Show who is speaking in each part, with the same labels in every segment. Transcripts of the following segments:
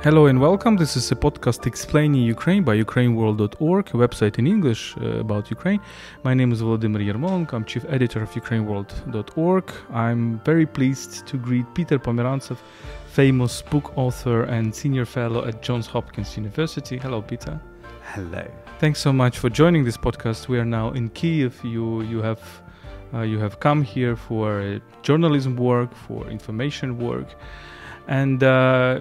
Speaker 1: Hello and welcome. This is a podcast explaining Ukraine by ukraineworld.org, a website in English uh, about Ukraine. My name is Volodymyr Yermolenko. I'm chief editor of ukraineworld.org. I'm very pleased to greet Peter Pomerantsev, famous book author and senior fellow at Johns Hopkins University. Hello, Peter.
Speaker 2: Hello.
Speaker 1: Thanks so much for joining this podcast. We are now in Kiev. You you have uh, you have come here for uh, journalism work, for information work, and. Uh,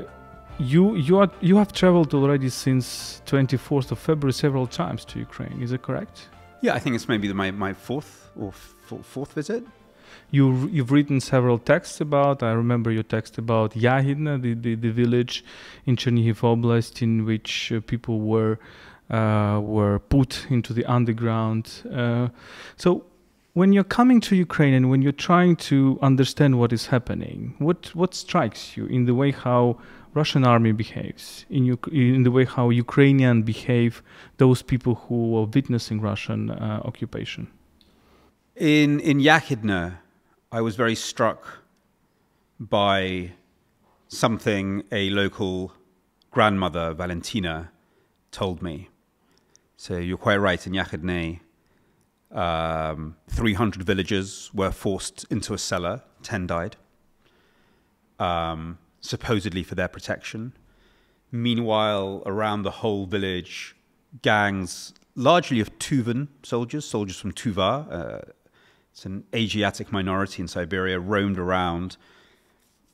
Speaker 1: you you are you have traveled already since 24th of February several times to Ukraine. Is it correct?
Speaker 2: Yeah, I think it's maybe my, my fourth or fourth visit.
Speaker 1: You you've written several texts about. I remember your text about Yahidna, the, the, the village in Chernihiv Oblast, in which uh, people were uh, were put into the underground. Uh, so when you're coming to Ukraine and when you're trying to understand what is happening, what what strikes you in the way how Russian army behaves, in, in the way how Ukrainian behave, those people who are witnessing Russian uh, occupation?
Speaker 2: In, in Yakhidna, I was very struck by something a local grandmother, Valentina, told me. So you're quite right, in Yakhidne, um, 300 villagers were forced into a cellar, 10 died. Um, supposedly for their protection. Meanwhile, around the whole village, gangs, largely of Tuvan soldiers, soldiers from Tuva, uh, it's an Asiatic minority in Siberia, roamed around,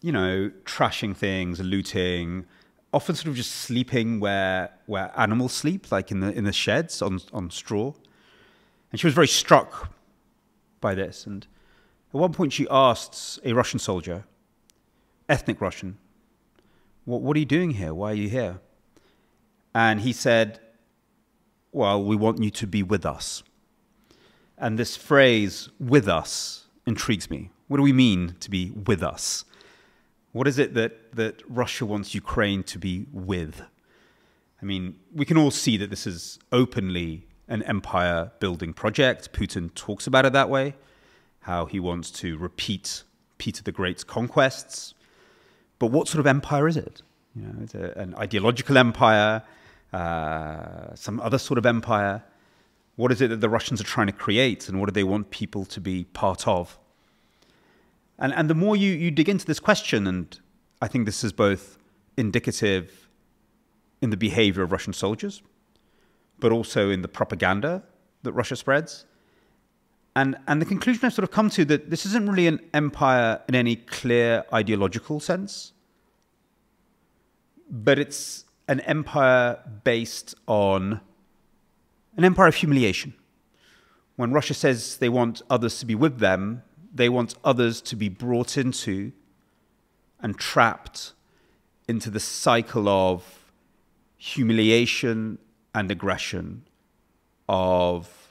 Speaker 2: you know, trashing things, looting, often sort of just sleeping where where animals sleep, like in the in the sheds on on straw. And she was very struck by this. And at one point, she asked a Russian soldier, ethnic Russian, what, what are you doing here? Why are you here? And he said, Well, we want you to be with us. And this phrase, with us, intrigues me. What do we mean to be with us? What is it that, that Russia wants Ukraine to be with? I mean, we can all see that this is openly an empire building project. Putin talks about it that way, how he wants to repeat Peter the Great's conquests. But what sort of empire is it? You know, it's a, an ideological empire, uh, some other sort of empire. What is it that the Russians are trying to create, and what do they want people to be part of? And, and the more you, you dig into this question, and I think this is both indicative in the behavior of Russian soldiers, but also in the propaganda that Russia spreads. And, and the conclusion I've sort of come to that this isn't really an empire in any clear ideological sense but it's an empire based on an empire of humiliation. When Russia says they want others to be with them, they want others to be brought into and trapped into the cycle of humiliation and aggression, of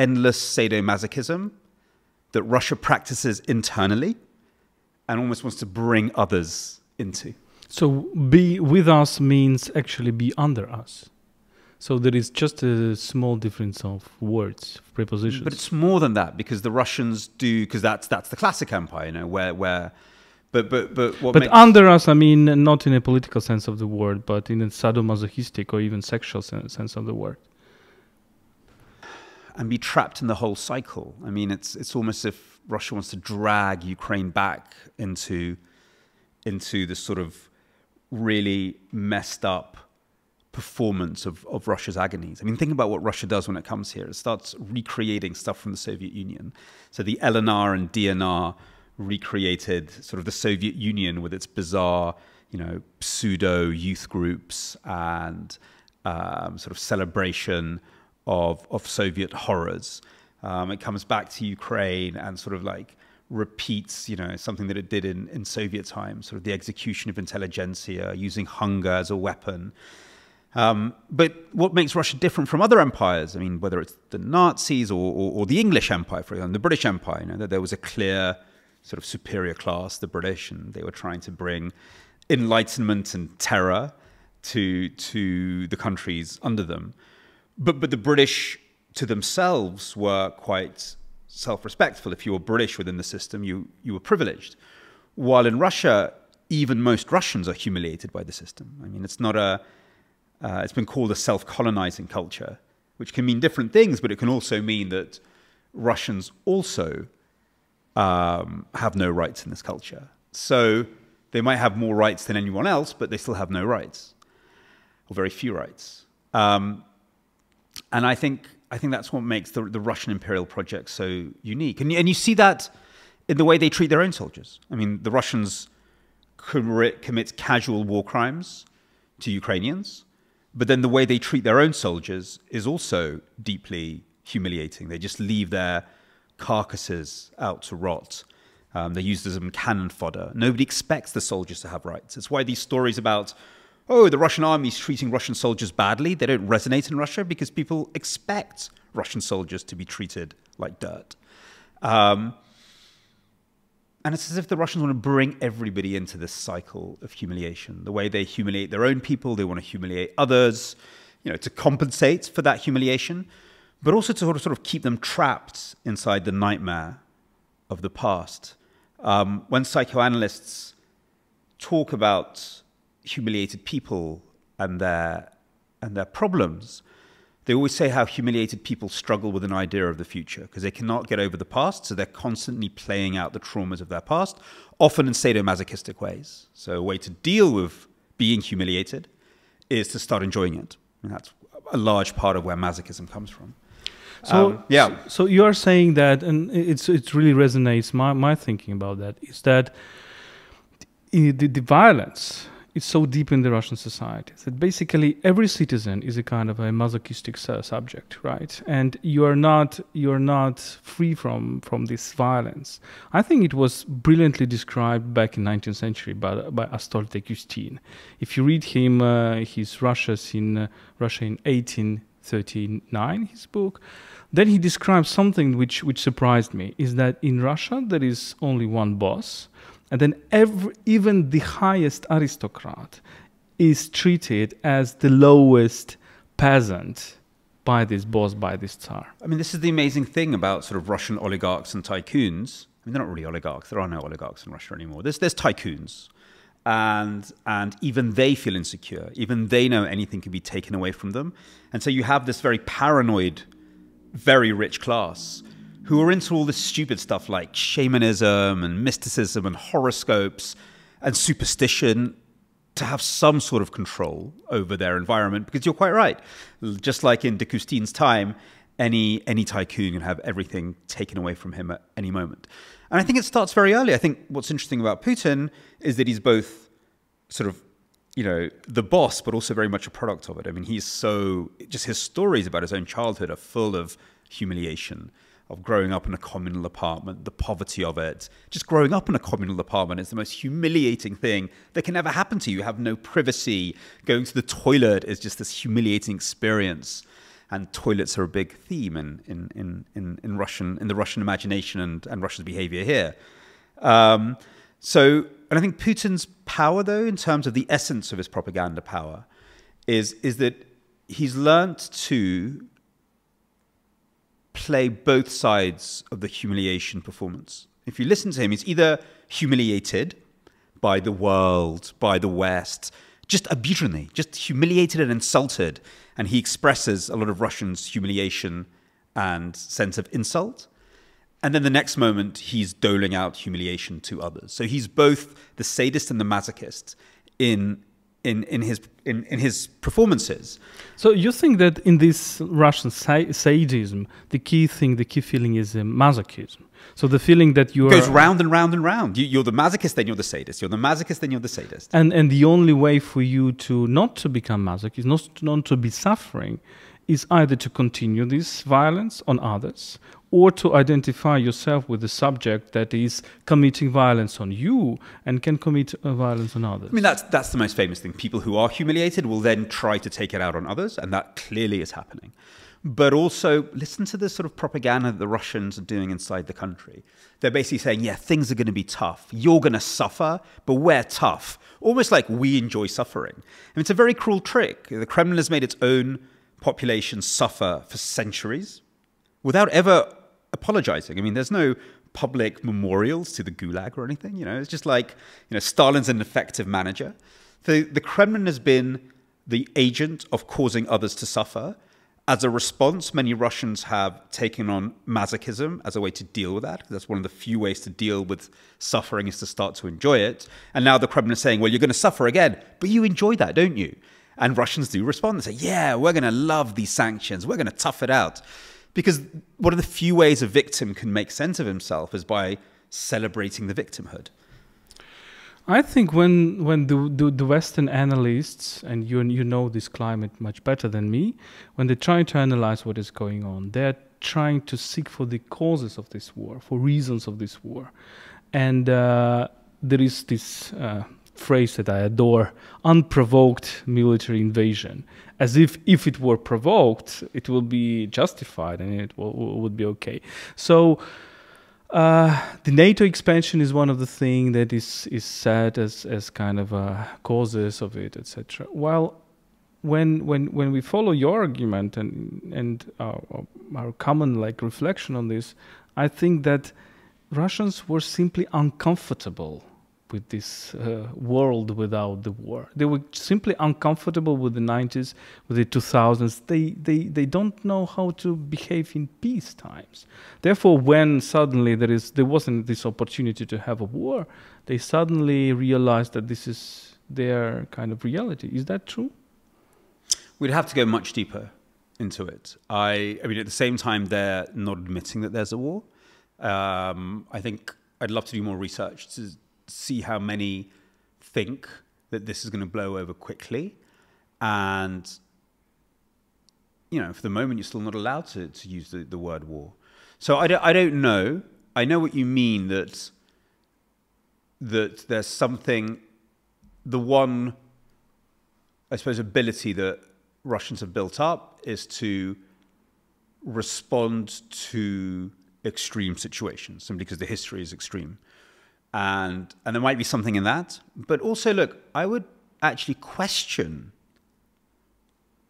Speaker 2: endless sadomasochism that Russia practices internally and almost wants to bring others into.
Speaker 1: So be with us means actually be under us. So there is just a small difference of words, prepositions.
Speaker 2: But it's more than that because the Russians do because that's that's the classic empire, you know, where where but but but what
Speaker 1: But under us I mean not in a political sense of the word, but in a sadomasochistic or even sexual sense of the word.
Speaker 2: And be trapped in the whole cycle. I mean it's it's almost as if Russia wants to drag Ukraine back into into this sort of really messed up performance of, of Russia's agonies. I mean, think about what Russia does when it comes here. It starts recreating stuff from the Soviet Union. So the LNR and DNR recreated sort of the Soviet Union with its bizarre, you know, pseudo youth groups and um, sort of celebration of, of Soviet horrors. Um, it comes back to Ukraine and sort of like repeats, you know, something that it did in, in Soviet times, sort of the execution of intelligentsia, using hunger as a weapon. Um, but what makes Russia different from other empires? I mean, whether it's the Nazis or, or, or the English Empire, for example, the British Empire, you know, that there was a clear sort of superior class, the British, and they were trying to bring enlightenment and terror to to the countries under them. But but the British to themselves were quite self-respectful. If you were British within the system, you, you were privileged. While in Russia, even most Russians are humiliated by the system. I mean, it's not a, uh, it's been called a self colonizing culture, which can mean different things, but it can also mean that Russians also um, have no rights in this culture. So they might have more rights than anyone else, but they still have no rights, or very few rights. Um, and I think I think that's what makes the, the Russian imperial project so unique. And, and you see that in the way they treat their own soldiers. I mean, the Russians commit, casual war crimes to Ukrainians, but then the way they treat their own soldiers is also deeply humiliating. They just leave their carcasses out to rot. Um, they use them as cannon fodder. Nobody expects the soldiers to have rights. It's why these stories about oh, the Russian army is treating Russian soldiers badly. They don't resonate in Russia because people expect Russian soldiers to be treated like dirt. Um, and it's as if the Russians want to bring everybody into this cycle of humiliation. The way they humiliate their own people, they want to humiliate others, you know, to compensate for that humiliation, but also to sort of, sort of keep them trapped inside the nightmare of the past. Um, when psychoanalysts talk about humiliated people and their and their problems, they always say how humiliated people struggle with an idea of the future because they cannot get over the past, so they're constantly playing out the traumas of their past, often in sadomasochistic ways. So a way to deal with being humiliated is to start enjoying it. And that's a large part of where masochism comes from.
Speaker 1: So um, yeah. So, you are saying that, and it's it really resonates. My my thinking about that is that the, the violence it's so deep in the Russian society that basically every citizen is a kind of a masochistic subject, right? And you are not you are not free from from this violence. I think it was brilliantly described back in 19th century by by Astolf Justine. If you read him, uh, his Russia's in uh, Russia in 1839, his book, then he describes something which which surprised me is that in Russia there is only one boss and then every, even the highest aristocrat is treated as the lowest peasant by this boss, by this tsar.
Speaker 2: I mean, this is the amazing thing about sort of Russian oligarchs and tycoons. I mean, they're not really oligarchs. There are no oligarchs in Russia anymore. There's, there's tycoons. And, and even they feel insecure. Even they know anything can be taken away from them. And so you have this very paranoid, very rich class who are into all this stupid stuff like shamanism and mysticism and horoscopes and superstition to have some sort of control over their environment. Because you're quite right. Just like in de Custine's time any any tycoon can have everything taken away from him at any moment. And i think it starts very early. I think what's interesting about putin is that he's both sort of you know the boss but also very much a product of it. I mean he's so just his stories about his own childhood are full of humiliation of growing up in a communal apartment, the poverty of it. Just growing up in a communal apartment is the most humiliating thing that can ever happen to you. You have no privacy. Going to the toilet is just this humiliating experience. And toilets are a big theme in, in, in, in, in Russian, in the Russian imagination and, and Russia's behavior here. Um, so, and I think Putin's power, though, in terms of the essence of his propaganda power, is, is that he's learnt to play both sides of the humiliation performance. If you listen to him, he's either humiliated by the world, by the West, just abujrany, just humiliated and insulted. And he expresses a lot of Russians' humiliation and sense of insult. And then the next moment, he's doling out humiliation to others. So he's both the sadist and the masochist in in in his in, in his performances.
Speaker 1: So you think that in this Russian sadism, the key thing, the key feeling is um, masochism. So the feeling that you
Speaker 2: goes round and round and round. You, are the masochist, then you're the sadist. You're the masochist, then you're the sadist.
Speaker 1: And and the only way for you to not to become masochist, not to, not to be suffering, is either to continue this violence on others or to identify yourself with the subject that is committing violence on you and can commit uh, violence on others.
Speaker 2: I mean, that's, that's the most famous thing. People who are humiliated will then try to take it out on others, and that clearly is happening. But also, listen to the sort of propaganda that the Russians are doing inside the country. They're basically saying, yeah, things are going to be tough. You're going to suffer, but we're tough. Almost like we enjoy suffering. And it's a very cruel trick. The Kremlin has made its own population suffer for centuries without ever apologizing. I mean, there's no public memorials to the Gulag or anything. You know, it's just like you know, Stalin's an effective manager. The the Kremlin has been the agent of causing others to suffer. As a response, many Russians have taken on masochism as a way to deal with that. That's one of the few ways to deal with suffering is to start to enjoy it. And now the Kremlin is saying, well, you're going to suffer again, but you enjoy that, don't you? And Russians do respond and say, yeah, we're going to love these sanctions. We're going to tough it out. Because one of the few ways a victim can make sense of himself is by celebrating the victimhood.
Speaker 1: I think when when the, the, the Western analysts and you you know this climate much better than me, when they try to analyze what is going on, they're trying to seek for the causes of this war, for reasons of this war, and uh, there is this uh, phrase that I adore: unprovoked military invasion, as if if it were provoked, it will be justified and it will, would be okay. So uh, the NATO expansion is one of the things that is is said as as kind of uh, causes of it, etc. While when when when we follow your argument and and our, our common like reflection on this, I think that Russians were simply uncomfortable with this uh, world without the war. They were simply uncomfortable with the 90s, with the 2000s. They, they, they don't know how to behave in peace times. Therefore, when suddenly there, is, there wasn't this opportunity to have a war, they suddenly realized that this is their kind of reality. Is that true?
Speaker 2: We'd have to go much deeper into it. I, I mean, at the same time, they're not admitting that there's a war. Um, I think I'd love to do more research to see how many think that this is going to blow over quickly. And, you know, for the moment, you're still not allowed to, to use the, the word war. So I don't, I don't know. I know what you mean that, that there's something, the one, I suppose, ability that Russians have built up is to respond to extreme situations simply because the history is extreme and and there might be something in that. But also, look, I would actually question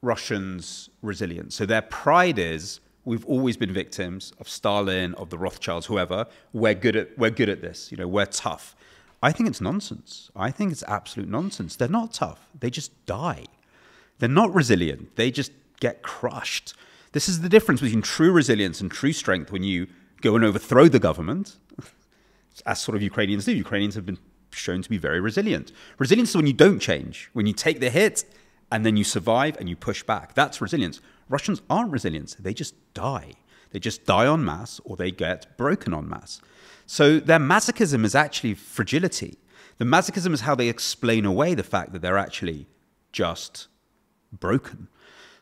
Speaker 2: Russians' resilience. So their pride is we've always been victims of Stalin, of the Rothschilds, whoever. We're good at we're good at this. You know, we're tough. I think it's nonsense. I think it's absolute nonsense. They're not tough. They just die. They're not resilient. They just get crushed. This is the difference between true resilience and true strength when you go and overthrow the government as sort of Ukrainians do. Ukrainians have been shown to be very resilient. Resilience is when you don't change, when you take the hit and then you survive and you push back. That's resilience. Russians aren't resilient. They just die. They just die en masse or they get broken en masse. So their masochism is actually fragility. The masochism is how they explain away the fact that they're actually just broken.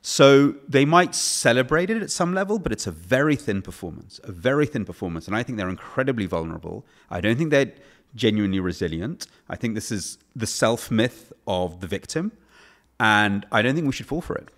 Speaker 2: So they might celebrate it at some level, but it's a very thin performance, a very thin performance. And I think they're incredibly vulnerable. I don't think they're genuinely resilient. I think this is the self myth of the victim. And I don't think we should fall for it.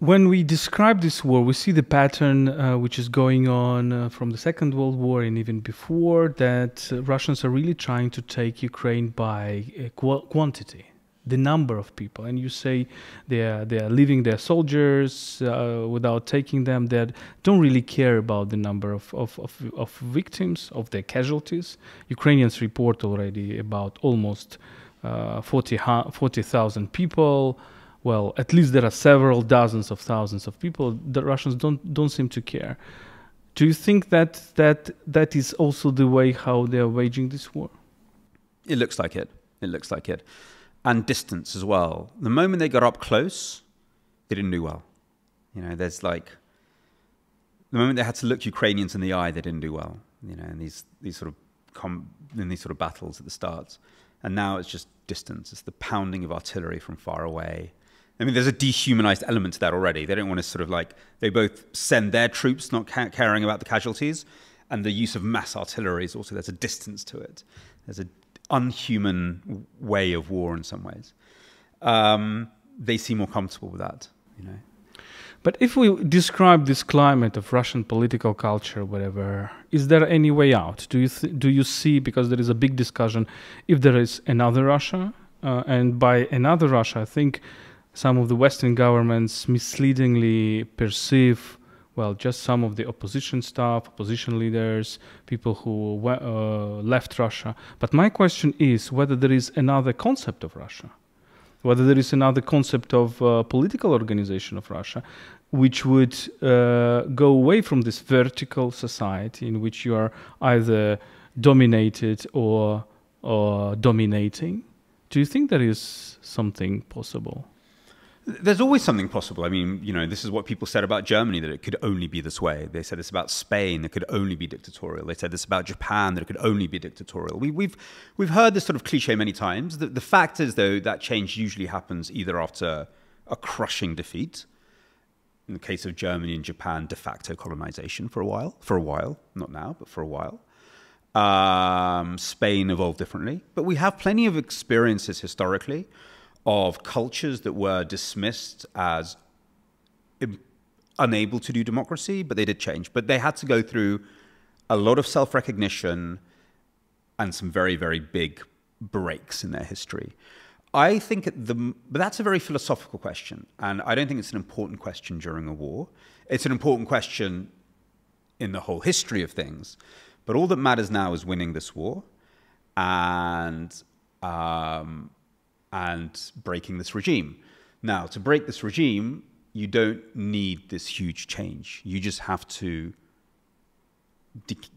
Speaker 1: When we describe this war, we see the pattern uh, which is going on uh, from the Second World War and even before that uh, Russians are really trying to take Ukraine by uh, qu- quantity the number of people. And you say they are they are leaving their soldiers uh, without taking them that don't really care about the number of, of, of, of victims of their casualties. Ukrainians report already about almost uh, 40,000 40, people. Well at least there are several dozens of thousands of people. The russians don't don't seem to care. Do you think that that that is also the way how they are waging this war?
Speaker 2: It looks like it. It looks like it and distance as well. The moment they got up close, they didn't do well. You know, there's like the moment they had to look Ukrainians in the eye, they didn't do well. You know, in these these sort of in these sort of battles at the start, and now it's just distance. It's the pounding of artillery from far away. I mean, there's a dehumanized element to that already. They don't want to sort of like they both send their troops, not ca- caring about the casualties, and the use of mass artillery is also there's a distance to it. There's a unhuman way of war in some ways. Um, they seem more comfortable with that, you know.
Speaker 1: But if we describe this climate of Russian political culture, whatever, is there any way out? Do you do you see because there is a big discussion if there is another Russia, uh, and by another Russia, I think some of the Western governments misleadingly perceive well, just some of the opposition staff, opposition leaders, people who uh, left Russia. But my question is whether there is another concept of Russia, whether there is another concept of uh, political organization of Russia, which would uh, go away from this vertical society in which you are either dominated or, or dominating. Do you think there is something possible?
Speaker 2: There's always something possible. I mean, you know, this is what people said about Germany that it could only be this way. They said this about Spain that could only be dictatorial. They said this about Japan that it could only be dictatorial. We, have we've, we've heard this sort of cliche many times. The, the fact is, though, that change usually happens either after a crushing defeat. In the case of Germany and Japan, de facto colonization for a while. For a while, not now, but for a while. Um, Spain evolved differently, but we have plenty of experiences historically of cultures that were dismissed as unable to do democracy, but they did change. But they had to go through a lot of self recognition and some very, very big breaks in their history. I think the, but that's a very philosophical question, and I don't think it's an important question during a war. It's an important question in the whole history of things, but all that matters now is winning this war, and um, and breaking this regime. Now, to break this regime, you don't need this huge change. You just have to,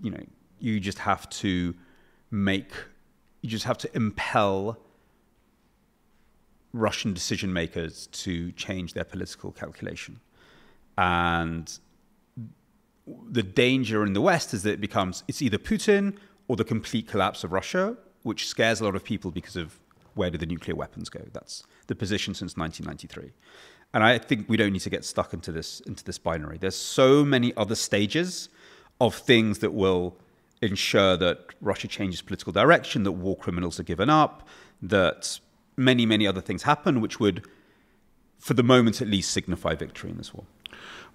Speaker 2: you know, you just have to make, you just have to impel Russian decision makers to change their political calculation. And the danger in the West is that it becomes, it's either Putin or the complete collapse of Russia, which scares a lot of people because of where do the nuclear weapons go? That's the position since 1993. And I think we don't need to get stuck into this into this binary. There's so many other stages of things that will ensure that Russia changes political direction, that war criminals are given up, that many, many other things happen, which would, for the moment at least, signify victory in this war.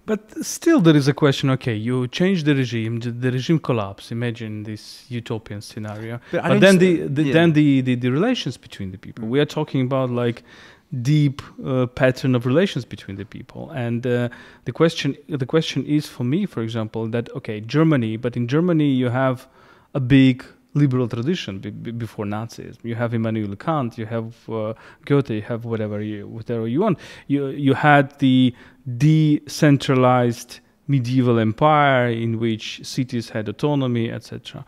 Speaker 1: But still, there is a question. Okay, you change the regime, the regime collapse. Imagine this utopian scenario. But, but then the, the yeah. then the, the, the relations between the people. We are talking about like deep uh, pattern of relations between the people. And uh, the question the question is for me, for example, that okay, Germany, but in Germany you have a big liberal tradition before Nazism. You have Immanuel Kant, you have uh, Goethe, you have whatever you whatever you want. You you had the decentralized medieval empire in which cities had autonomy, etc.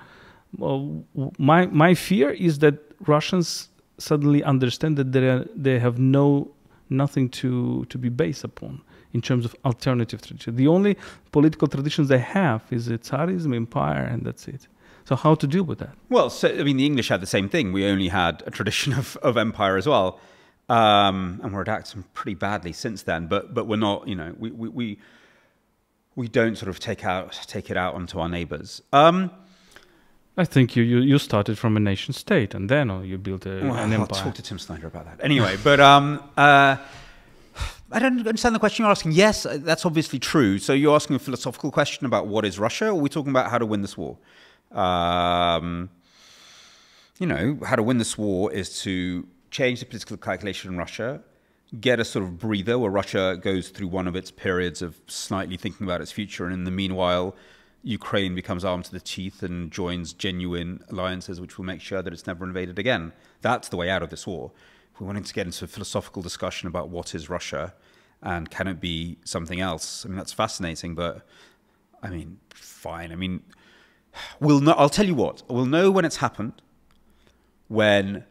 Speaker 1: Well, my my fear is that Russians suddenly understand that they are, they have no nothing to to be based upon in terms of alternative tradition. The only political traditions they have is the Tsarism empire, and that's it. So how to deal with that?
Speaker 2: Well, so, I mean, the English had the same thing. We only had a tradition of, of empire as well, um, and we're adapting pretty badly since then. But but we're not, you know, we we we, we don't sort of take out take it out onto our neighbours. Um,
Speaker 1: I think you, you, you started from a nation state and then uh, you built a, well, an empire.
Speaker 2: I'll talk to Tim Snyder about that. Anyway, but um, uh, I don't understand the question you're asking. Yes, that's obviously true. So you're asking a philosophical question about what is Russia, or are we talking about how to win this war? Um, you know, how to win this war is to change the political calculation in Russia, get a sort of breather where Russia goes through one of its periods of slightly thinking about its future, and in the meanwhile, Ukraine becomes armed to the teeth and joins genuine alliances, which will make sure that it's never invaded again. That's the way out of this war. If we wanted to get into a philosophical discussion about what is Russia and can it be something else, I mean, that's fascinating, but I mean, fine. I mean, We'll know, I'll tell you what, we'll know when it's happened when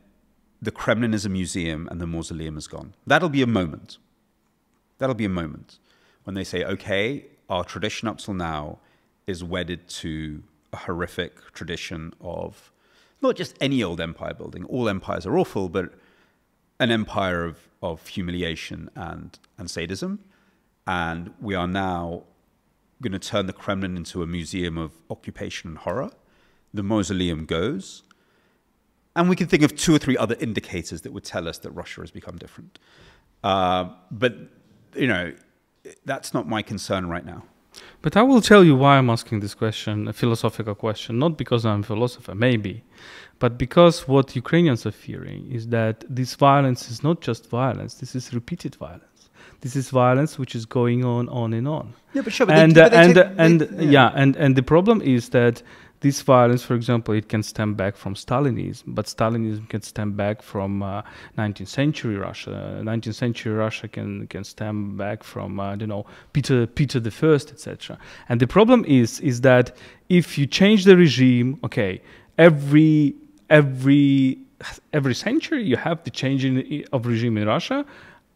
Speaker 2: the Kremlin is a museum and the mausoleum is gone. That'll be a moment. That'll be a moment when they say, okay, our tradition up till now is wedded to a horrific tradition of not just any old empire building. All empires are awful, but an empire of, of humiliation and, and sadism. And we are now going to turn the Kremlin into a museum of occupation and horror. The mausoleum goes. And we can think of two or three other indicators that would tell us that Russia has become different. Uh, but, you know, that's not my concern right now.
Speaker 1: But I will tell you why I'm asking this question, a philosophical question, not because I'm a philosopher, maybe, but because what Ukrainians are fearing is that this violence is not just violence, this is repeated violence. This is violence which is going on, on and on.
Speaker 2: Yeah, but sure. But
Speaker 1: and
Speaker 2: they,
Speaker 1: uh,
Speaker 2: but
Speaker 1: and
Speaker 2: take-
Speaker 1: and
Speaker 2: they-
Speaker 1: yeah. and and the problem is that this violence, for example, it can stem back from Stalinism, but Stalinism can stem back from uh, 19th century Russia. 19th century Russia can can stem back from uh, I don't know Peter Peter the First, etc. And the problem is is that if you change the regime, okay, every every every century you have the changing of regime in Russia,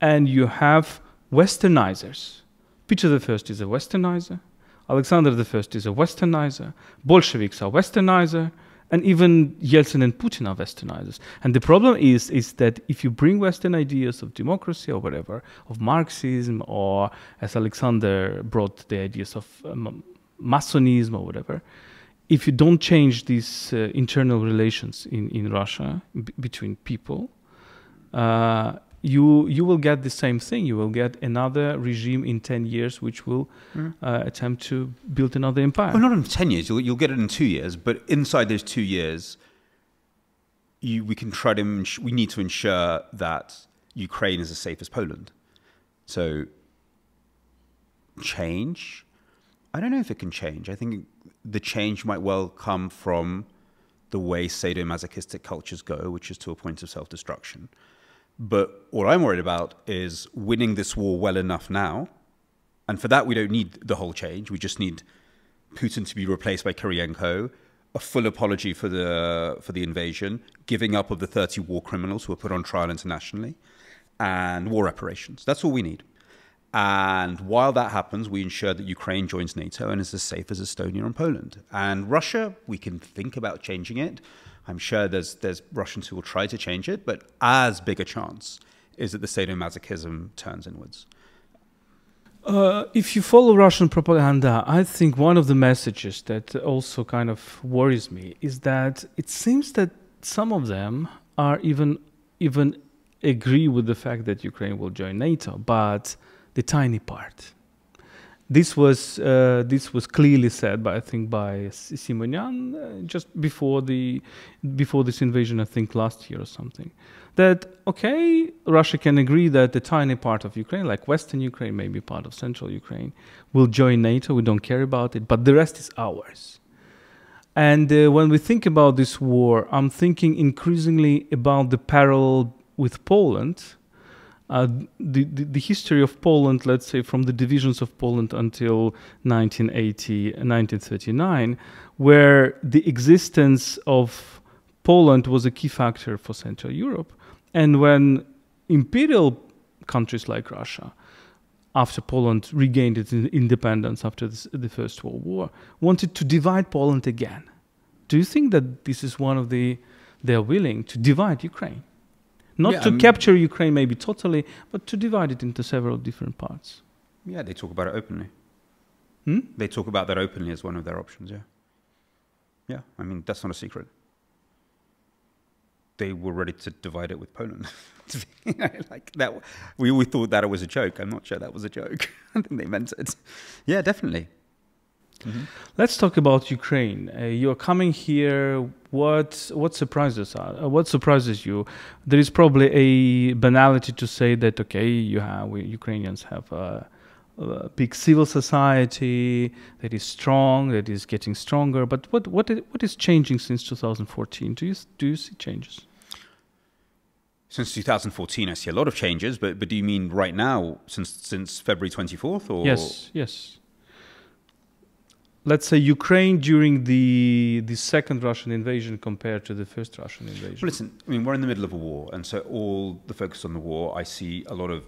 Speaker 1: and you have westernizers. Peter the First is a westernizer. Alexander the First is a westernizer. Bolsheviks are westernizer, and even Yeltsin and Putin are westernizers. And the problem is, is that if you bring Western ideas of democracy or whatever, of Marxism, or as Alexander brought the ideas of um, Masonism or whatever, if you don't change these uh, internal relations in, in Russia between people, uh, you you will get the same thing. You will get another regime in ten years, which will
Speaker 2: Mm.
Speaker 1: uh, attempt to build another empire.
Speaker 2: Well, not in 10 years. You'll, you'll get it in two years. But inside those two years, you, we can try to, ins- we need to ensure that Ukraine is as safe as Poland. So, change? I don't know if it can change. I think the change might well come from the way sadomasochistic cultures go, which is to a point of self destruction. But what I'm worried about is winning this war well enough now. And for that, we don't need the whole change. We just need Putin to be replaced by Kirienko, a full apology for the for the invasion, giving up of the 30 war criminals who were put on trial internationally, and war reparations. That's all we need. And while that happens, we ensure that Ukraine joins NATO and is as safe as Estonia and Poland. And Russia, we can think about changing it. I'm sure there's there's Russians who will try to change it, but as big a chance is that the sadomasochism turns inwards.
Speaker 1: Uh, if you follow Russian propaganda, I think one of the messages that also kind of worries me is that it seems that some of them are even even agree with the fact that Ukraine will join NATO, but the tiny part. This was uh, this was clearly said by I think by S- Simonyan uh, just before the before this invasion I think last year or something. That okay Russia can agree that the tiny part of Ukraine like western Ukraine maybe part of central Ukraine will join NATO. We don't care about it but the rest is ours. And uh, when we think about this war I'm thinking increasingly about the parallel with Poland uh, the, the, the history of Poland, let's say from the divisions of Poland until 1980, 1939, where the existence of Poland was a key factor for Central Europe. And when imperial countries like Russia, after Poland regained its independence after this, the First World War, wanted to divide Poland again. Do you think that this is one of the, they're willing to divide Ukraine? Not
Speaker 2: Yeah,
Speaker 1: to capture Ukraine maybe totally, but to divide it into several different parts.
Speaker 2: Yeah, they talk about it openly.
Speaker 1: Hmm?
Speaker 2: They talk about that openly as one of their options. Yeah. Yeah, I mean that's not a secret. They were ready to divide it with Poland. like that, we we thought that it was a joke. I'm not sure that was a joke. I think they meant it. Yeah, definitely.
Speaker 1: Let's talk about Ukraine. Uh, you're coming here. What what surprises are? Uh, what surprises you? There is probably a banality to say that okay, you have we, Ukrainians have a, a big civil society that is strong, that is getting stronger. But what what what is changing since 2014? Do you do you see changes?
Speaker 2: Since 2014, I see a lot of changes. But but do you mean right now, since since February 24th, or
Speaker 1: Yes, yes. Let's say Ukraine during the the second Russian invasion compared to the first Russian invasion.
Speaker 2: Well, listen, I mean, we're in the middle of a war, and so all the focus on the war, I see a lot of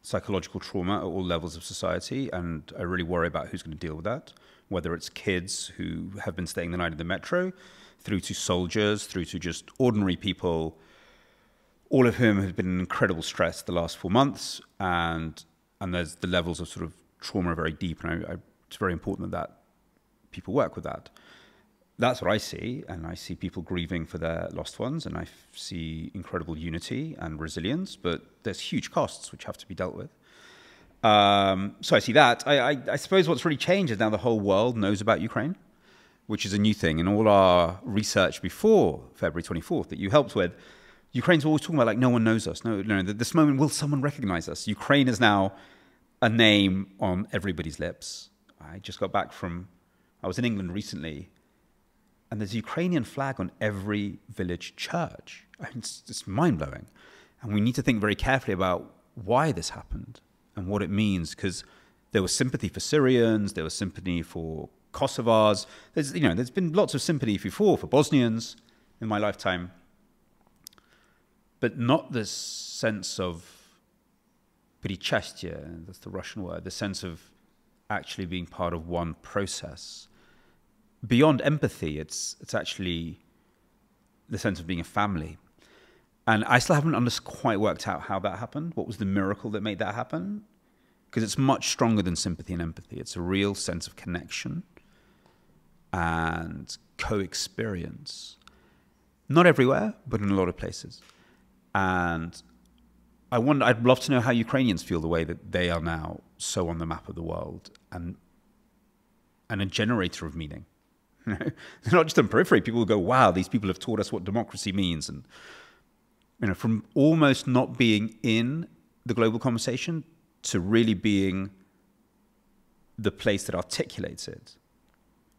Speaker 2: psychological trauma at all levels of society, and I really worry about who's going to deal with that. Whether it's kids who have been staying the night in the metro, through to soldiers, through to just ordinary people, all of whom have been in incredible stress the last four months, and and there's the levels of sort of trauma are very deep, and I, I, it's very important that, people work with that that's what I see, and I see people grieving for their lost ones, and I see incredible unity and resilience, but there's huge costs which have to be dealt with. Um, so I see that. I, I, I suppose what's really changed is now the whole world knows about Ukraine, which is a new thing. In all our research before February 24th that you helped with Ukraine's always talking about like no one knows us. No, no. This moment, will someone recognize us? Ukraine is now a name on everybody's lips. I just got back from, I was in England recently, and there's a Ukrainian flag on every village church. I mean, it's, it's mind blowing, and we need to think very carefully about why this happened and what it means because there was sympathy for Syrians, there was sympathy for Kosovars. There's you know there's been lots of sympathy before for Bosnians in my lifetime but not this sense of причастие, that's the Russian word, the sense of actually being part of one process. Beyond empathy, it's, it's actually the sense of being a family. And I still haven't under, quite worked out how that happened. What was the miracle that made that happen? Because it's much stronger than sympathy and empathy. It's a real sense of connection and co experience. Not everywhere, but in a lot of places. And I wonder, I'd love to know how Ukrainians feel the way that they are now so on the map of the world and, and a generator of meaning. They're not just on periphery. People go, wow, these people have taught us what democracy means. And, you know, from almost not being in the global conversation to really being the place that articulates it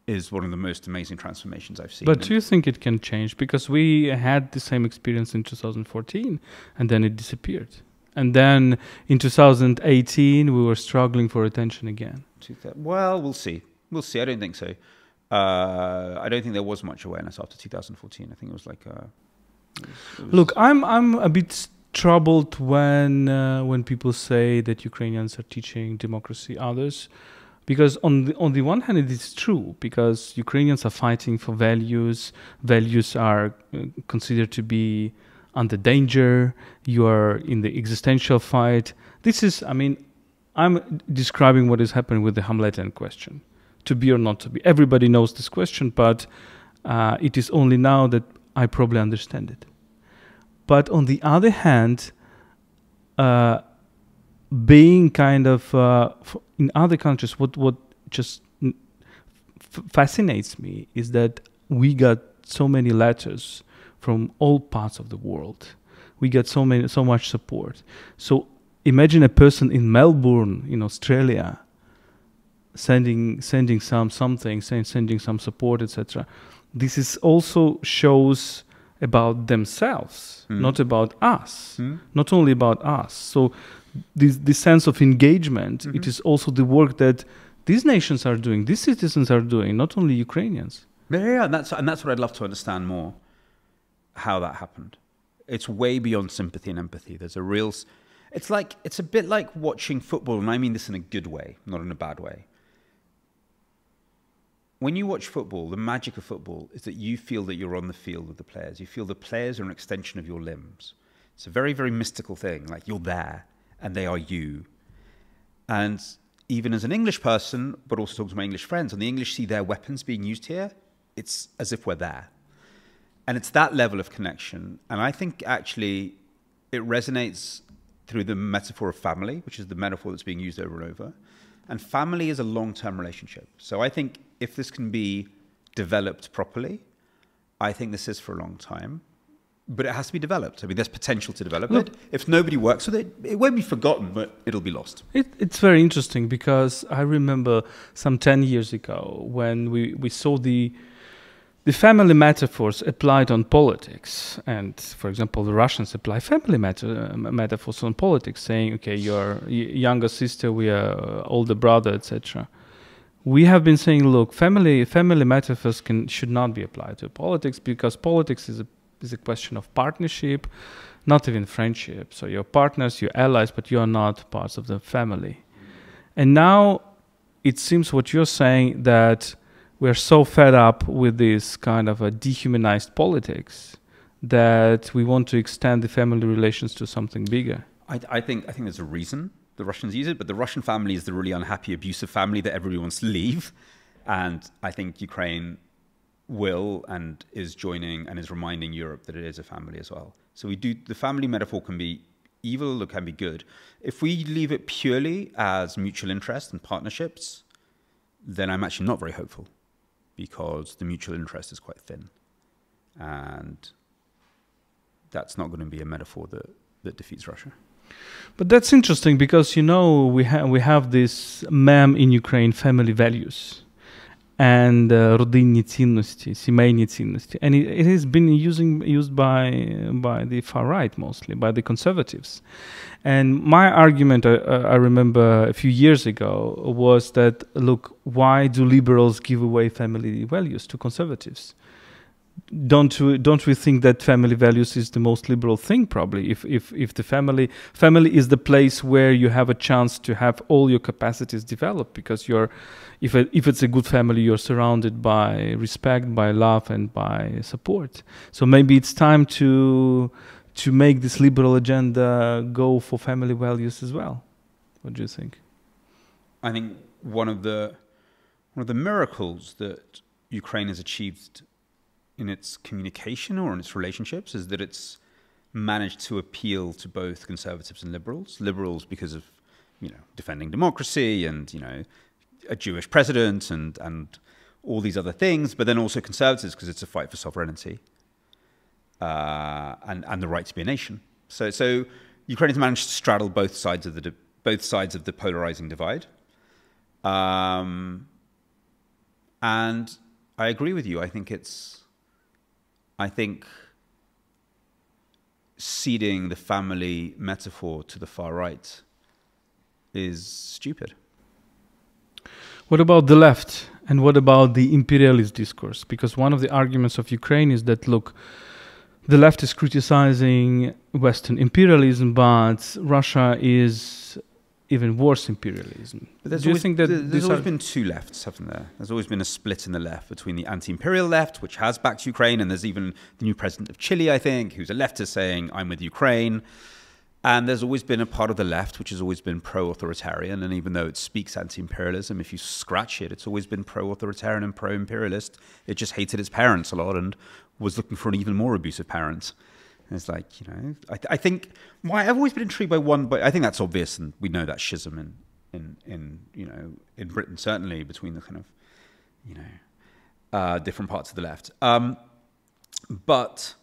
Speaker 2: is one of the most amazing transformations I've seen.
Speaker 1: But do you think it can change? Because we had the same experience in 2014 and then it disappeared. And then in 2018, we were struggling for attention again.
Speaker 2: Well, we'll see. We'll see. I don't think so. Uh, I don't think there was much awareness after 2014. I think it was like. Uh,
Speaker 1: it was, it was Look, I'm I'm a bit troubled when uh, when people say that Ukrainians are teaching democracy others because on the on the one hand it is true because Ukrainians are fighting for values. Values are uh, considered to be under danger. You are in the existential fight. This is i mean i'm describing what is happening with the hamletian question. To be or not to be. Everybody knows this question but uh, it is only now that i probably understand it. But on the other hand uh, being kind of uh, in other countries, what what just f- fascinates me is that we got so many letters from all parts of the world. We got so many so much support. So imagine a person in Melbourne, in Australia, sending sending some something, saying sending some support, etc. This is also shows about themselves, mm. not about us, mm. not only about us. So this this sense of engagement mm-hmm. it is also the work that these nations are doing these citizens are doing not only ukrainians.
Speaker 2: Yeah, yeah and that's and that's what i'd love to understand more how that happened. It's way beyond sympathy and empathy. There's a real it's like it's a bit like watching football and i mean this in a good way not in a bad way. When you watch football the magic of football is that you feel that you're on the field with the players. You feel the players are an extension of your limbs. It's a very very mystical thing like you're there and they are you. And even as an English person, but also talking to my English friends, and the English see their weapons being used here, it's as if we're there. And it's that level of connection. And I think actually it resonates through the metaphor of family, which is the metaphor that's being used over and over. And family is a long term relationship. So I think if this can be developed properly, I think this is for a long time but it has to be developed. I mean, there's potential to develop Look, it. If nobody works with it, it won't be forgotten, but it'll be lost.
Speaker 1: It, it's very interesting because I remember some 10 years ago when we, we saw the, the family metaphors applied on politics. And for example, the Russians apply family meta- metaphors on politics, saying, okay, your younger sister, we are older brother, etc. We have been saying, look, family family metaphors can should not be applied to politics because politics is a is a question of partnership, not even friendship. So you're partners, you're allies, but you are not parts of the family. And now it seems what you're saying that we're so fed up with this kind of a dehumanized politics that we want to extend the family relations to something bigger.
Speaker 2: I, I think I think there's a reason the Russians use it, but the Russian family is the really unhappy, abusive family that everybody wants to leave. And I think Ukraine will and is joining and is reminding Europe that it is a family as well. So we do the family metaphor can be evil or can be good. If we leave it purely as mutual interest and partnerships, then I'm actually not very hopeful because the mutual interest is quite thin. And that's not going to be a metaphor that, that defeats Russia.
Speaker 1: But that's interesting because you know we have we have this mem in Ukraine, family values, and uh, родинні цінності, сімейні цінності, and it, it has been using used by by the far right mostly by the conservatives, and my argument I, I remember a few years ago was that look, why do liberals give away family values to conservatives? Don't we, don't we think that family values is the most liberal thing probably? If, if if the family family is the place where you have a chance to have all your capacities developed because you're if if it's a good family you're surrounded by respect by love and by support. So maybe it's time to to make this liberal agenda go for family values as well. What do you think?
Speaker 2: I think one of the one of the miracles that ukraine has achieved in its communication or in its relationships is that it's managed to appeal to both conservatives and liberals. Liberals because of you know defending democracy and you know a Jewish president and and all these other things, but then also conservatives because it's a fight for sovereignty uh, and and the right to be a nation. So so Ukraine has managed to straddle both sides of the both sides of the polarizing divide. Um, and I agree with you. I think it's I think ceding the family metaphor to the far right is stupid.
Speaker 1: What about the left? And what about the imperialist discourse? Because one of the arguments of Ukraine is that, look, the left is criticizing Western imperialism, but Russia is even worse imperialism.
Speaker 2: But there's Do always, you think that there's always been two lefts, haven't there? There's always been a split in the left between the anti-imperial left, which has backed Ukraine, and there's even the new president of Chile, I think, who's a leftist saying, "I'm with Ukraine." And there's always been a part of the left which has always been pro-authoritarian, and even though it speaks anti-imperialism, if you scratch it, it's always been pro-authoritarian and pro-imperialist. It just hated its parents a lot and was looking for an even more abusive parent. It's like you know, I, th- I think why I've always been intrigued by one, but I think that's obvious, and we know that schism in in in you know in Britain certainly between the kind of you know uh, different parts of the left. Um, but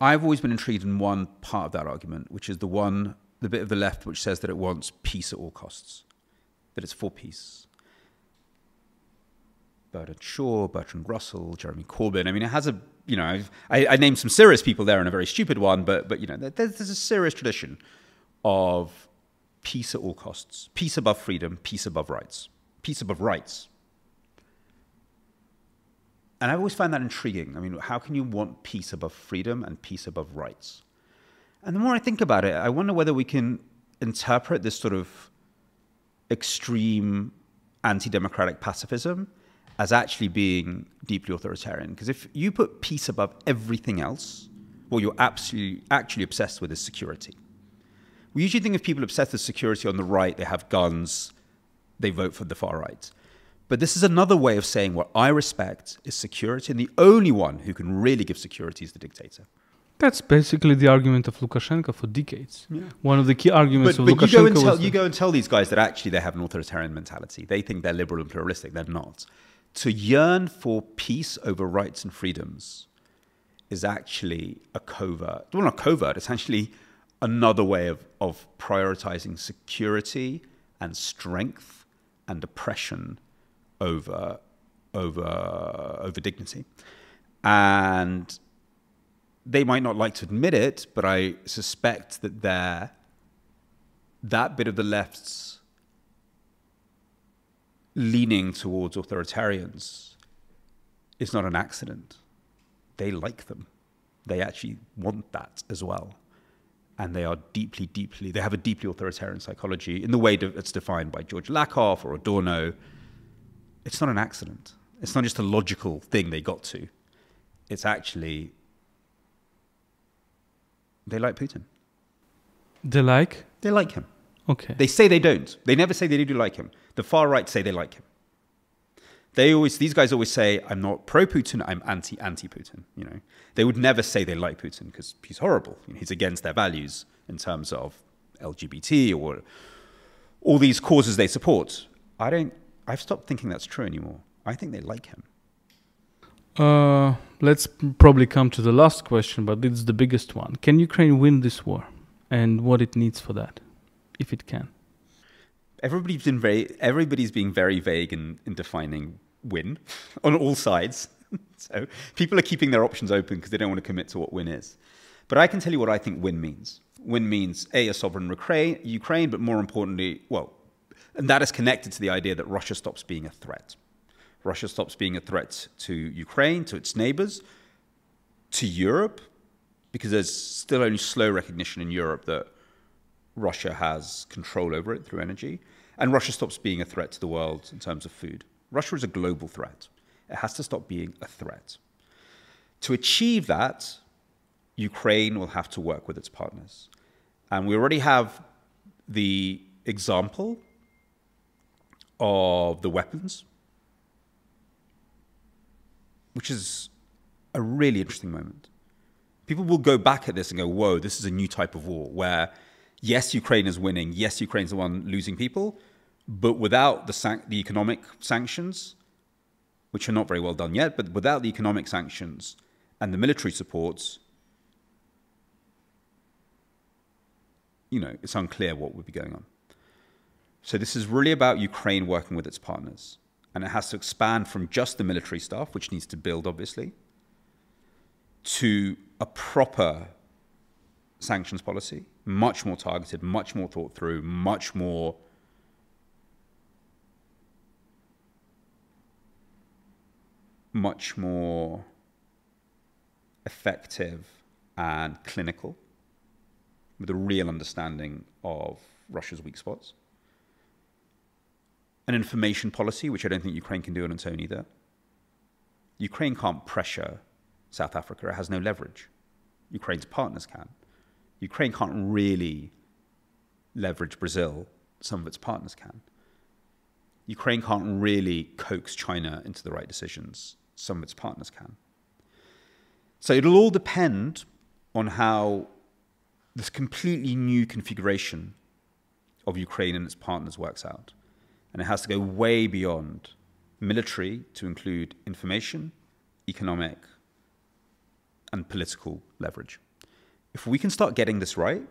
Speaker 2: I've always been intrigued in one part of that argument, which is the one the bit of the left which says that it wants peace at all costs, that it's for peace. Bernard Shaw, Bertrand Russell, Jeremy Corbyn. I mean, it has a you know, I've, I, I named some serious people there and a very stupid one, but but you know, there's, there's a serious tradition of peace at all costs, peace above freedom, peace above rights, peace above rights. And I've always found that intriguing. I mean, how can you want peace above freedom and peace above rights? And the more I think about it, I wonder whether we can interpret this sort of extreme anti democratic pacifism as actually being deeply authoritarian. Because if you put peace above everything else, what you're absolutely actually obsessed with is security. We usually think of people obsessed with security on the right, they have guns, they vote for the far right. But this is another way of saying what I respect is security, and the only one who can really give security is the dictator.
Speaker 1: That's basically the argument of Lukashenko for decades. Yeah. One of the key arguments but, of but Lukashenko.
Speaker 2: You go, tell, you go and tell these guys that actually they have an authoritarian mentality. They think they're liberal and pluralistic. They're not to yearn for peace over rights and freedoms is actually a covert, well, not covert, it's actually another way of, of prioritizing security and strength and oppression over, over, over dignity. And they might not like to admit it, but I suspect that that bit of the left's leaning towards authoritarians is not an accident. They like them. They actually want that as well. And they are deeply, deeply, they have a deeply authoritarian psychology in the way that's defined by George Lakoff or Adorno. It's not an accident. It's not just a logical thing they got to. It's actually, they like Putin.
Speaker 1: They like?
Speaker 2: They like him.
Speaker 1: Okay.
Speaker 2: They say they don't. They never say they do like him. The far right say they like him. They always, these guys always say, I'm not pro Putin, I'm anti anti Putin. You know, they would never say they like Putin because he's horrible. You know, he's against their values in terms of LGBT or all these causes they support. I don't, I've stopped thinking that's true anymore. I think they like him.
Speaker 1: Uh, let's probably come to the last question, but it's the biggest one. Can Ukraine win this war, and what it needs for that, if it can?
Speaker 2: Everybody's been very. Everybody's being very vague in, in defining win on all sides. so people are keeping their options open because they don't want to commit to what win is. But I can tell you what I think win means. Win means a a sovereign Ukraine, but more importantly, well, and that is connected to the idea that Russia stops being a threat. Russia stops being a threat to Ukraine, to its neighbors, to Europe, because there's still only slow recognition in Europe that Russia has control over it through energy. And Russia stops being a threat to the world in terms of food. Russia is a global threat. It has to stop being a threat. To achieve that, Ukraine will have to work with its partners. And we already have the example of the weapons which is a really interesting moment. People will go back at this and go, whoa, this is a new type of war where, yes, Ukraine is winning, yes, Ukraine's the one losing people, but without the, the economic sanctions, which are not very well done yet, but without the economic sanctions and the military supports, you know, it's unclear what would be going on. So this is really about Ukraine working with its partners and it has to expand from just the military stuff, which needs to build, obviously, to a proper sanctions policy, much more targeted, much more thought through, much more much more effective and clinical with a real understanding of Russia's weak spots an information policy, which I don't think Ukraine can do on its own either. Ukraine can't pressure South Africa, it has no leverage. Ukraine's partners can. Ukraine can't really leverage Brazil, some of its partners can. Ukraine can't really coax China into the right decisions, some of its partners can. So it'll all depend on how this completely new configuration of Ukraine and its partners works out. And it has to go way beyond military to include information, economic, and political leverage. If we can start getting this right,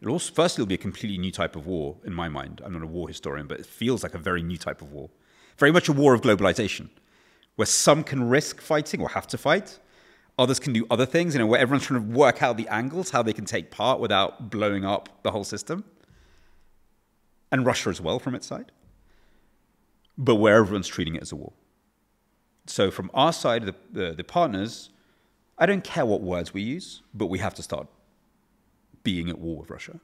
Speaker 2: it'll also, first, it'll be a completely new type of war in my mind. I'm not a war historian, but it feels like a very new type of war. Very much a war of globalization, where some can risk fighting or have to fight, others can do other things, you know, where everyone's trying to work out the angles, how they can take part without blowing up the whole system and Russia as well from its side, but where everyone's treating it as a war. So, from our side, the, the, the partners, I don't care what words we use, but we have to start being at war with Russia.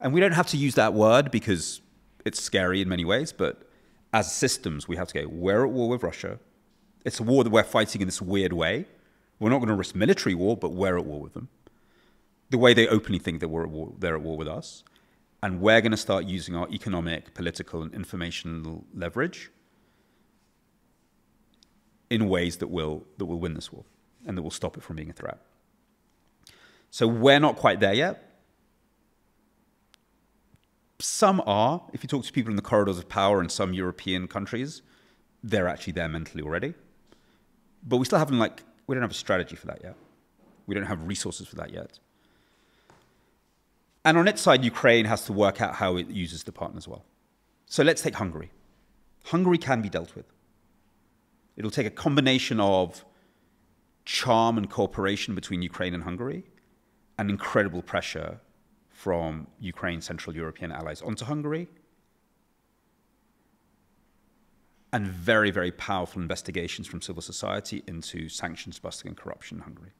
Speaker 2: And we don't have to use that word because it's scary in many ways, but as systems, we have to go, we're at war with Russia. It's a war that we're fighting in this weird way. We're not going to risk military war, but we're at war with them. The way they openly think that we're at war, they're at war with us and we're going to start using our economic, political, and informational leverage in ways that will that will win this war and that will stop it from being a threat. So we're not quite there yet. Some are. If you talk to people in the corridors of power in some European countries, they're actually there mentally already. But we still haven't like we don't have a strategy for that yet. We don't have resources for that yet. And on its side, Ukraine has to work out how it uses the partner as well. So let's take Hungary. Hungary can be dealt with. It'll take a combination of charm and cooperation between Ukraine and Hungary and incredible pressure from Ukraine's Central European allies onto Hungary and very, very powerful investigations from civil society into sanctions busting and corruption in Hungary.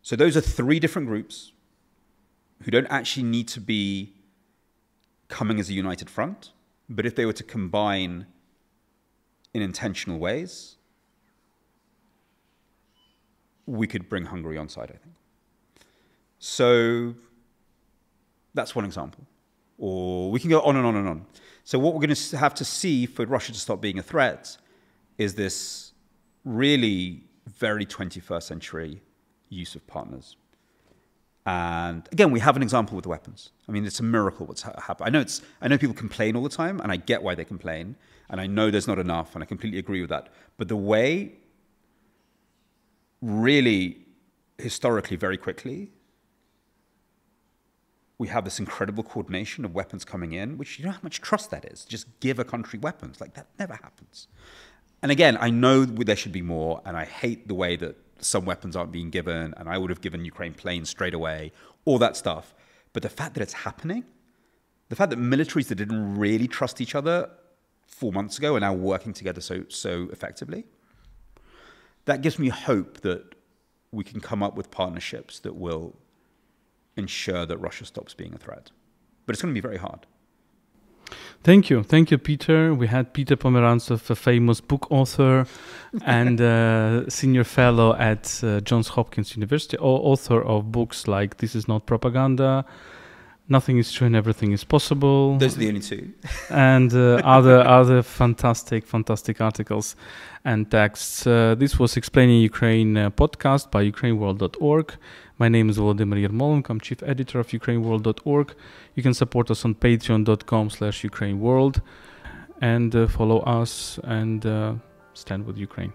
Speaker 2: So those are three different groups who don't actually need to be coming as a united front, but if they were to combine in intentional ways, we could bring Hungary on side, I think. So that's one example. Or we can go on and on and on. So, what we're going to have to see for Russia to stop being a threat is this really very 21st century use of partners. And again, we have an example with the weapons. I mean, it's a miracle what's happened. I know it's. I know people complain all the time, and I get why they complain. And I know there's not enough, and I completely agree with that. But the way, really, historically, very quickly, we have this incredible coordination of weapons coming in, which you know how much trust that is. Just give a country weapons. Like that never happens. And again, I know there should be more, and I hate the way that some weapons aren't being given, and I would have given Ukraine planes straight away, all that stuff. But the fact that it's happening, the fact that militaries that didn't really trust each other four months ago are now working together so so effectively, that gives me hope that we can come up with partnerships that will ensure that Russia stops being a threat. But it's going to be very hard.
Speaker 1: Thank you. Thank you, Peter. We had Peter Pomerantsev, a famous book author and uh, senior fellow at uh, Johns Hopkins University, author of books like This Is Not Propaganda, Nothing is True and Everything is Possible.
Speaker 2: Those are the only two.
Speaker 1: and uh, other, other fantastic, fantastic articles and texts. Uh, this was Explaining Ukraine uh, podcast by ukraineworld.org. My name is Volodymyr Yermolenko. I'm chief editor of ukraineworld.org. You can support us on patreon.com slash ukraineworld and uh, follow us and uh, stand with Ukraine.